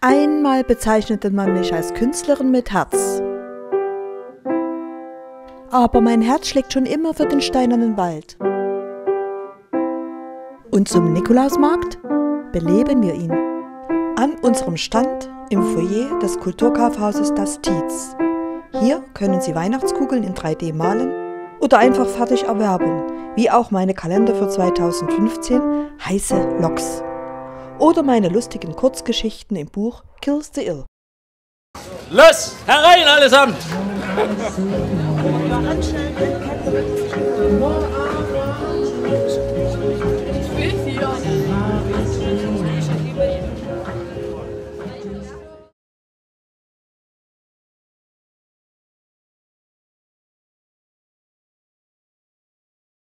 Einmal bezeichnete man mich als Künstlerin mit Herz. Aber mein Herz schlägt schon immer für den steinernen Wald. Und zum Nikolausmarkt beleben wir ihn. An unserem Stand im Foyer des Kulturkaufhauses Das Tietz. Hier können Sie Weihnachtskugeln in 3D malen oder einfach fertig erwerben, wie auch meine Kalender für 2015 Heiße Loks oder meine lustigen Kurzgeschichten im Buch Kills the Ill. Los, herein allesamt!